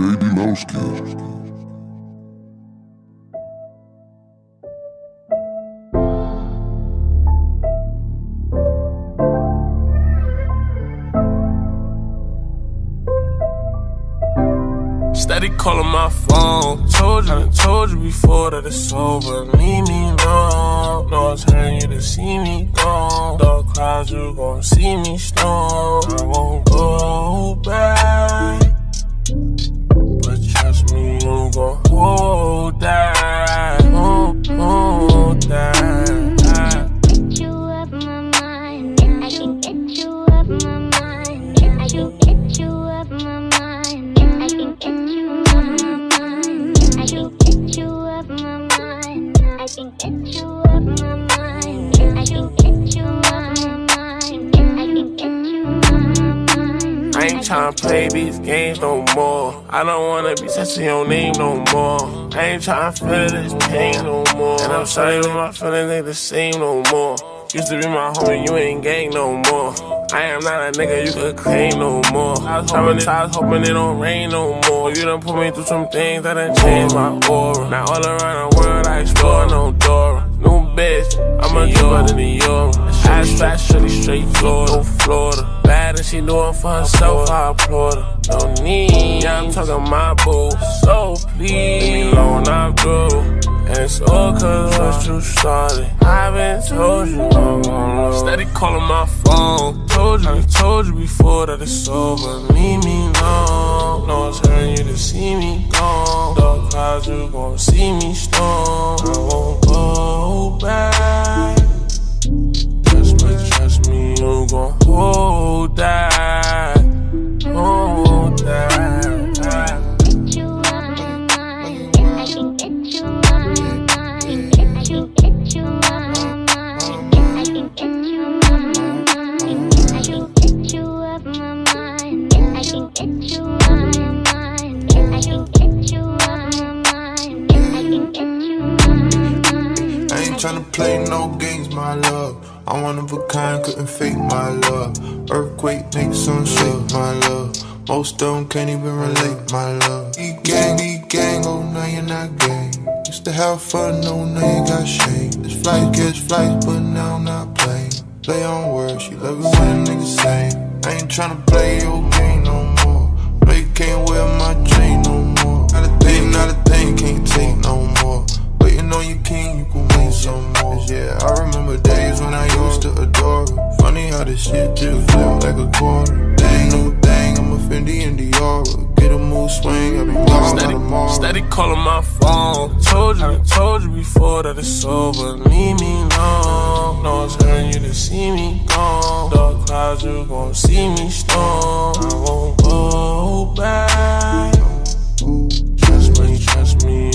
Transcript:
DJ DLoskii. Steady calling my phone. Told you, I told you before that it's over. Leave me alone. No, turn you to see me gone. Dark clouds, you gon' see me storm. I won't go back. I can get you. I ain't tryna play these games no more. I don't wanna be touching your name no more. I ain't tryna feel this pain no more. And I'm sorry when my feelings ain't the same no more. Used to be my homie, you ain't gang no more. I am not a nigga you could claim no more. I was hoping, I was hoping it don't rain no more. You done put me through some things that done changed my aura. Now all around the world I explore no door. New bitch, I'm a door than the euro. Ass fat, shitty, straight Florida, Florida. Bad and she doing for herself, I applaud her. No need, yeah, I'm talking my boo. So please, leave me alone, I'm through. It's all cause what too started. I've been told you, no, no. Steady calling my phone. Told you, I told you before that it's over. Leave me alone. No hurting you to see me gone. Dark clouds, you gon' see me storm. Tryna play no games, my love. I'm one of a kind, couldn't fake my love. Earthquake makes some shake, my love. Most of them can't even relate, my love. E gang, E gang, oh now you're not gang. Used to have fun, no now you got shame. This flight catch flights, but now I'm not playing. Play on words, she love it when niggas say. I ain't tryna play your game no more. No, you can't wear my chain no more. Not a thing, not a thing, can't take no more. Waiting on your king, you can win some more. Yeah, I remember days when I used to adore her. Funny how this shit just flip like a quarter. Dang, no dang, I'm a Fendi and Dior. Get a move swing, I be gone by tomorrow. Steady, steady calling my phone. Told you, before that it's over. Leave me alone. No one's hurting you to see me gone. Dark clouds, you gon' see me storm. I won't go back. Trust me, trust me,